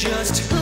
just